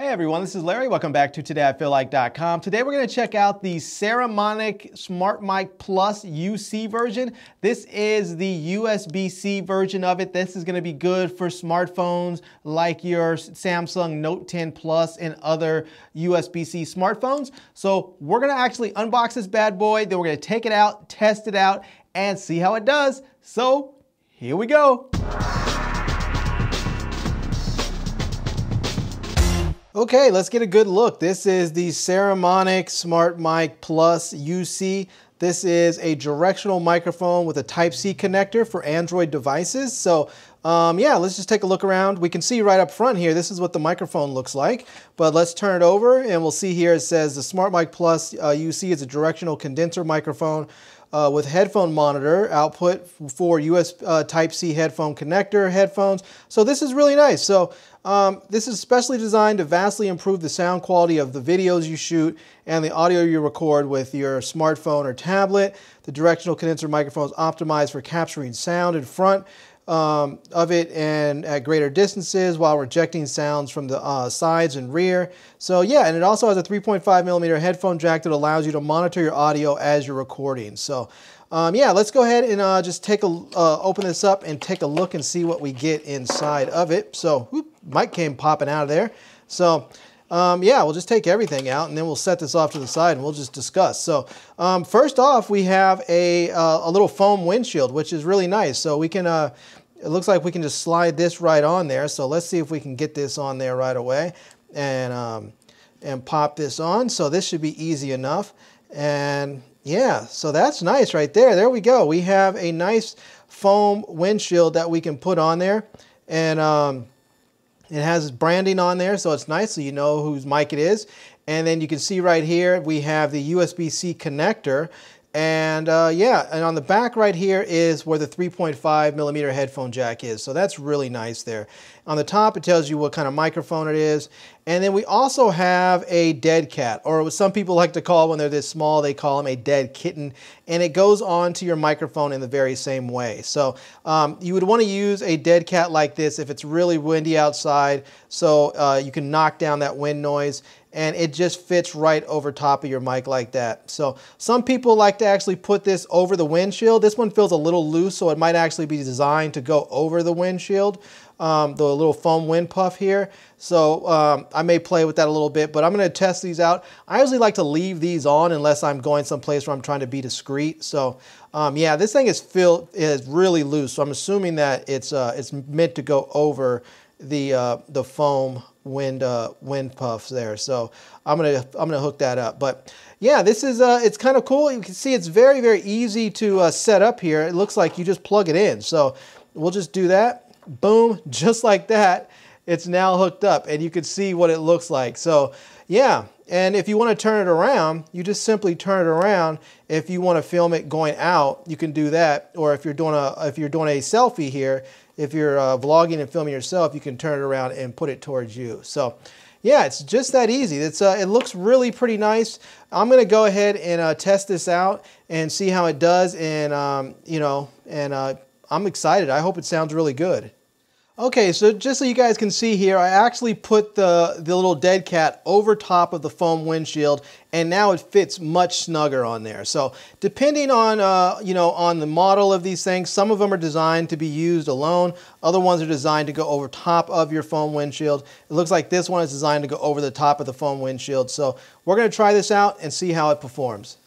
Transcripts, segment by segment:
Hey everyone, this is Larry. Welcome back to TodayIFeelLike.com. Today we're going to check out the Saramonic Smart Mic Plus UC version. This is the USB-C version of it. This is going to be good for smartphones like your Samsung Note 10 Plus and other USB-C smartphones. So we're going to actually unbox this bad boy, then we're going to take it out, test it out, and see how it does. So here we go. Okay, let's get a good look. This is the Saramonic Smart Mic Plus UC. This is a directional microphone with a Type-C connector for Android devices. So um, yeah, let's just take a look around. We can see right up front here, this is what the microphone looks like. But let's turn it over and we'll see here it says the Smart Mic Plus uh, UC is a directional condenser microphone uh, with headphone monitor output for US uh, Type-C headphone connector headphones. So this is really nice. So um, this is specially designed to vastly improve the sound quality of the videos you shoot and the audio you record with your smartphone or tablet. The directional condenser microphone is optimized for capturing sound in front um, of it and at greater distances while rejecting sounds from the uh, sides and rear. So yeah, and it also has a 3.5 millimeter headphone jack that allows you to monitor your audio as you're recording. So um, yeah, let's go ahead and uh, just take a uh, open this up and take a look and see what we get inside of it. So, whoop, mic came popping out of there. So, um, yeah, we'll just take everything out and then we'll set this off to the side and we'll just discuss. So, um, first off, we have a, uh, a little foam windshield, which is really nice. So we can, uh, it looks like we can just slide this right on there. So let's see if we can get this on there right away and, um, and pop this on. So this should be easy enough. And yeah, so that's nice right there. There we go. We have a nice foam windshield that we can put on there. And um, it has branding on there, so it's nice so you know whose mic it is. And then you can see right here, we have the USB-C connector. And uh, yeah, and on the back right here is where the 3.5 millimeter headphone jack is. So that's really nice there. On the top, it tells you what kind of microphone it is. And then we also have a dead cat, or what some people like to call when they're this small, they call them a dead kitten. And it goes onto your microphone in the very same way. So um, you would want to use a dead cat like this if it's really windy outside, so uh, you can knock down that wind noise and it just fits right over top of your mic like that. So some people like to actually put this over the windshield. This one feels a little loose, so it might actually be designed to go over the windshield, um, the little foam wind puff here. So um, I may play with that a little bit, but I'm gonna test these out. I usually like to leave these on unless I'm going someplace where I'm trying to be discreet. So um, yeah, this thing is filled is really loose. So I'm assuming that it's uh, it's meant to go over the uh, the foam wind uh, wind puffs there. So I'm gonna I'm gonna hook that up. But yeah, this is uh, it's kind of cool. You can see it's very very easy to uh, set up here. It looks like you just plug it in. So we'll just do that. Boom, just like that. It's now hooked up, and you can see what it looks like. So yeah, and if you want to turn it around, you just simply turn it around. If you want to film it going out, you can do that. Or if you're doing a if you're doing a selfie here, if you're uh, vlogging and filming yourself, you can turn it around and put it towards you. So yeah, it's just that easy. It's, uh, it looks really pretty nice. I'm going to go ahead and uh, test this out and see how it does. And, um, you know, and uh, I'm excited. I hope it sounds really good. Okay, so just so you guys can see here, I actually put the, the little dead cat over top of the foam windshield and now it fits much snugger on there. So depending on, uh, you know, on the model of these things, some of them are designed to be used alone. Other ones are designed to go over top of your foam windshield. It looks like this one is designed to go over the top of the foam windshield. So we're gonna try this out and see how it performs.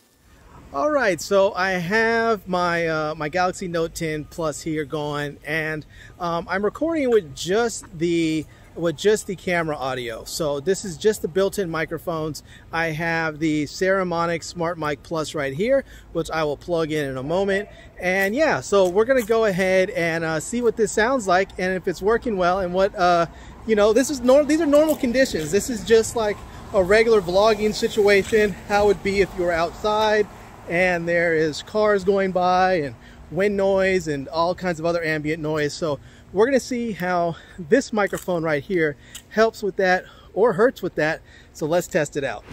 All right, so I have my uh, my Galaxy Note 10 Plus here going, and um, I'm recording with just the with just the camera audio. So this is just the built-in microphones. I have the Saramonic Smart Mic Plus right here, which I will plug in in a moment. And yeah, so we're gonna go ahead and uh, see what this sounds like, and if it's working well, and what uh, you know. This is normal. These are normal conditions. This is just like a regular vlogging situation. How it would be if you were outside and there is cars going by and wind noise and all kinds of other ambient noise. So we're gonna see how this microphone right here helps with that or hurts with that. So let's test it out.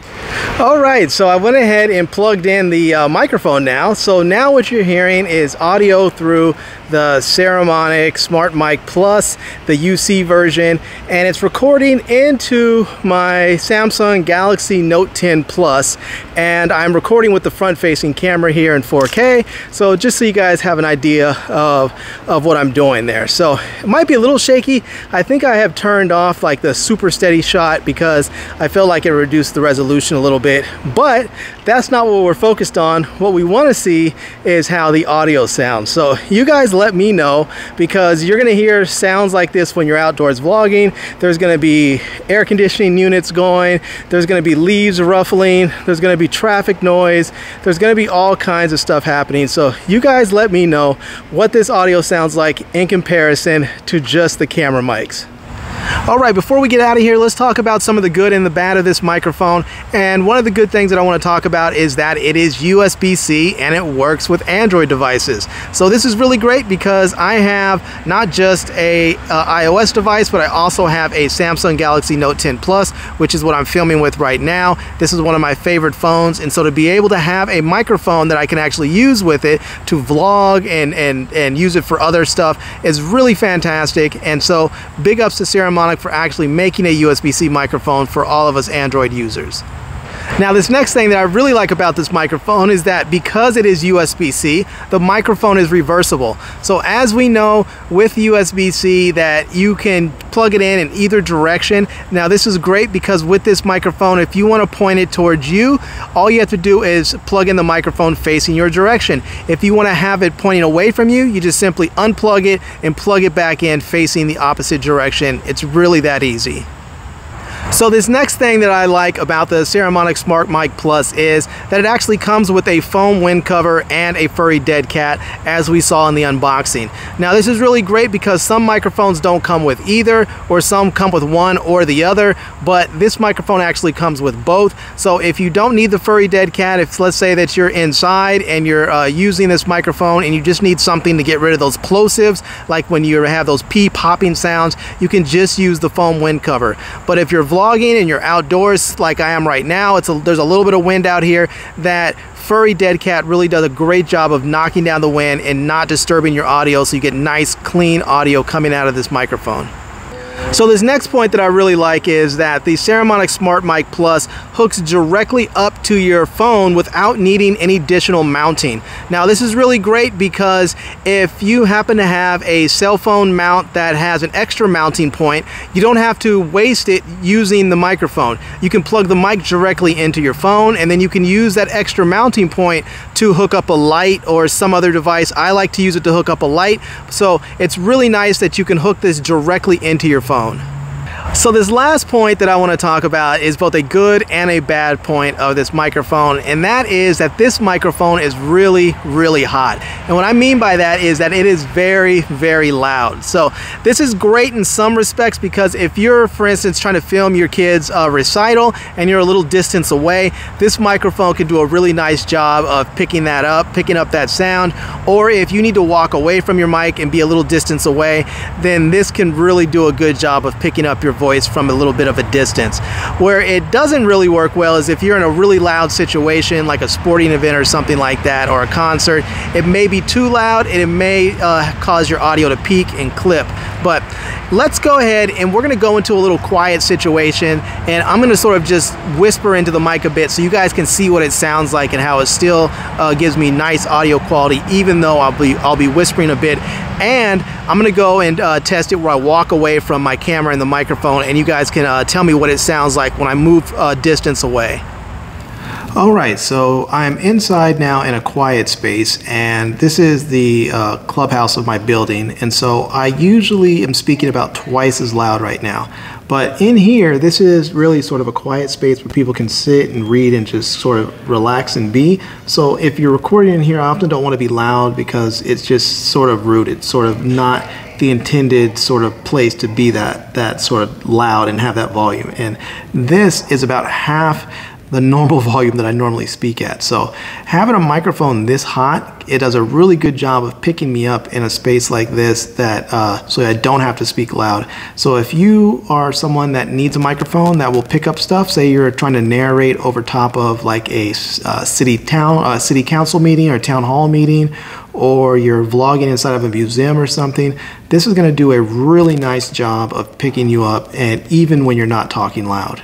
All right, so I went ahead and plugged in the uh, microphone now. So now what you're hearing is audio through the Saramonic Smart Mic Plus, the UC version, and it's recording into my Samsung Galaxy Note 10 Plus, and I'm recording with the front-facing camera here in 4K, so just so you guys have an idea of, of what I'm doing there. So it might be a little shaky. I think I have turned off like the super steady shot because I felt like it reduced the resolution a little bit, but that's not what we're focused on. What we want to see is how the audio sounds. So you guys let me know because you're gonna hear sounds like this when you're outdoors vlogging. There's gonna be air conditioning units going. There's gonna be leaves ruffling. There's gonna be traffic noise. There's gonna be all kinds of stuff happening. So you guys let me know what this audio sounds like in comparison to just the camera mics. All right, before we get out of here, let's talk about some of the good and the bad of this microphone. And one of the good things that I want to talk about is that it is USB-C and it works with Android devices. So this is really great because I have not just a uh, iOS device, but I also have a Samsung Galaxy Note 10 Plus, which is what I'm filming with right now. This is one of my favorite phones. And so to be able to have a microphone that I can actually use with it to vlog and, and, and use it for other stuff is really fantastic. And so big ups to Sarah Saramonic for actually making a USB-C microphone for all of us Android users. Now this next thing that I really like about this microphone is that because it is USB-C, the microphone is reversible. So as we know with USB-C that you can plug it in in either direction. Now this is great because with this microphone, if you want to point it towards you, all you have to do is plug in the microphone facing your direction. If you want to have it pointing away from you, you just simply unplug it and plug it back in facing the opposite direction. It's really that easy. So this next thing that I like about the Saramonic Smart Mic Plus is that it actually comes with a foam wind cover and a furry dead cat as we saw in the unboxing. Now this is really great because some microphones don't come with either or some come with one or the other but this microphone actually comes with both. So if you don't need the furry dead cat, if let's say that you're inside and you're uh, using this microphone and you just need something to get rid of those plosives like when you have those pee popping sounds, you can just use the foam wind cover. But if you're vlogging and you're outdoors like I am right now, it's a, there's a little bit of wind out here that Furry Dead Cat really does a great job of knocking down the wind and not disturbing your audio so you get nice clean audio coming out of this microphone. So this next point that I really like is that the Saramonic Smart Mic Plus hooks directly up to your phone without needing any additional mounting. Now this is really great because if you happen to have a cell phone mount that has an extra mounting point, you don't have to waste it using the microphone. You can plug the mic directly into your phone and then you can use that extra mounting point to hook up a light or some other device. I like to use it to hook up a light. So it's really nice that you can hook this directly into your phone phone. So this last point that I want to talk about is both a good and a bad point of this microphone and that is that this microphone is really really hot. And what I mean by that is that it is very very loud. So this is great in some respects because if you're for instance trying to film your kids uh, recital and you're a little distance away this microphone can do a really nice job of picking that up picking up that sound. Or if you need to walk away from your mic and be a little distance away then this can really do a good job of picking up your voice from a little bit of a distance. Where it doesn't really work well is if you're in a really loud situation like a sporting event or something like that or a concert, it may be too loud and it may uh, cause your audio to peak and clip. But let's go ahead and we're gonna go into a little quiet situation and I'm gonna sort of just whisper into the mic a bit so you guys can see what it sounds like and how it still uh, gives me nice audio quality even though I'll be, I'll be whispering a bit and I'm gonna go and uh, test it where I walk away from my camera and the microphone and you guys can uh, tell me what it sounds like when I move uh, distance away. All right, so I'm inside now in a quiet space, and this is the uh, clubhouse of my building. And so I usually am speaking about twice as loud right now. But in here, this is really sort of a quiet space where people can sit and read and just sort of relax and be. So if you're recording in here, I often don't want to be loud because it's just sort of. It's sort of not the intended sort of place to be that that sort of loud and have that volume. And this is about half the normal volume that I normally speak at. So having a microphone this hot, it does a really good job of picking me up in a space like this that uh, so I don't have to speak loud. So if you are someone that needs a microphone that will pick up stuff, say you're trying to narrate over top of like a uh, city town, uh, city council meeting or town hall meeting, or you're vlogging inside of a museum or something, this is going to do a really nice job of picking you up and even when you're not talking loud.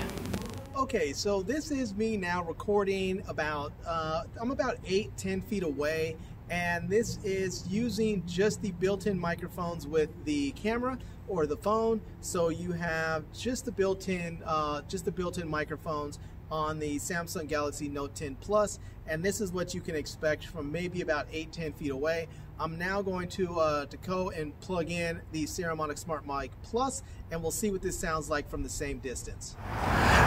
Okay, so this is me now recording about, uh, I'm about eight, ten feet away, and this is using just the built-in microphones with the camera or the phone. So you have just the built-in, uh, just the built-in microphones on the Samsung Galaxy Note 10 Plus, and this is what you can expect from maybe about 8, 10 feet away. I'm now going to, uh, to go and plug in the Saramonic Smart Mic Plus, and we'll see what this sounds like from the same distance.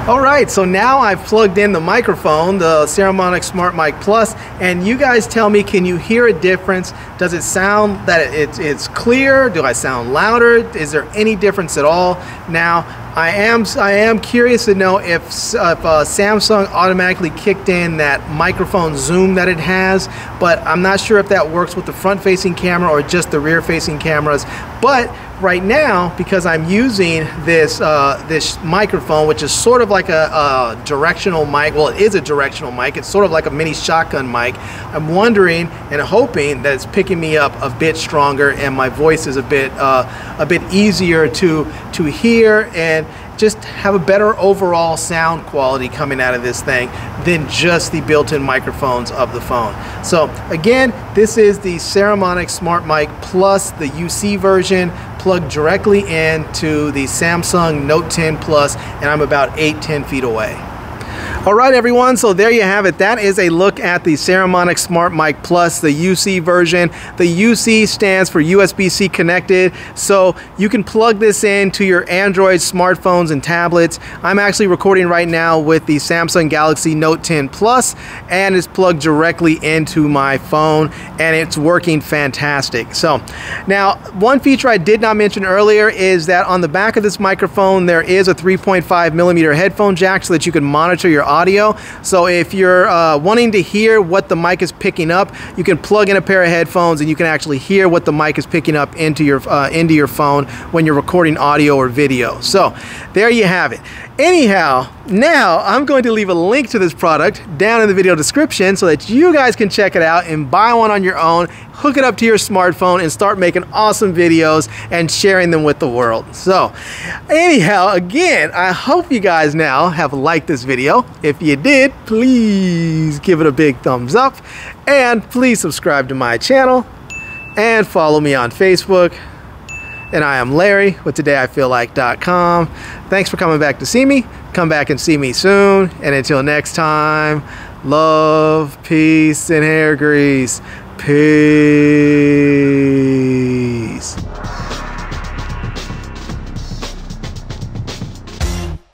All right, so now I've plugged in the microphone, the Saramonic Smart Mic Plus, and you guys tell me, can you hear a difference? Does it sound that it, it's clear? Do I sound louder? Is there any difference at all? Now, I am I am curious to know if, if uh, Samsung automatically kicked in that microphone zoom that it has, but I'm not sure if that works with the front-facing camera or just the rear-facing cameras. But right now, because I'm using this uh, this microphone, which is sort of like a, a, directional mic. Well, it is a directional mic. It's sort of like a mini shotgun mic. I'm wondering and hoping that it's picking me up a bit stronger and my voice is a bit uh, a bit easier to to hear and just have a better overall sound quality coming out of this thing than just the built-in microphones of the phone. So again, this is the Saramonic Smart Mic Plus, the UC version, plugged directly into the Samsung Note 10 Plus, and I'm about 8, 10 feet away. All right, everyone, so there you have it. That is a look at the Saramonic Smart Mic Plus, the UC version. The UC stands for USB-C connected, so you can plug this into your Android smartphones and tablets. I'm actually recording right now with the Samsung Galaxy Note 10 Plus, and it's plugged directly into my phone, and it's working fantastic. So, now, one feature I did not mention earlier is that on the back of this microphone, there is a 3.5 millimeter headphone jack so that you can monitor your audio. So if you're uh, wanting to hear what the mic is picking up, you can plug in a pair of headphones and you can actually hear what the mic is picking up into your uh, into your phone when you're recording audio or video. So there you have it. Anyhow, now I'm going to leave a link to this product down in the video description so that you guys can check it out and buy one on your own, hook it up to your smartphone and start making awesome videos and sharing them with the world. So anyhow, again, I hope you guys now have liked this video. If you did, please give it a big thumbs up and please subscribe to my channel and follow me on Facebook and I am Larry with TodayIFeelLike.com. Thanks for coming back to see me. Come back and see me soon. And until next time, love, peace, and hair grease. Peace.